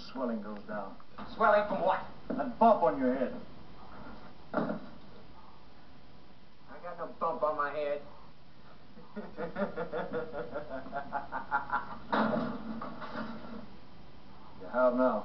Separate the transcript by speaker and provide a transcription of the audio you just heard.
Speaker 1: the swelling goes down.
Speaker 2: Swelling from what?
Speaker 1: That bump on your head.
Speaker 2: I got no bump on my head. you have now.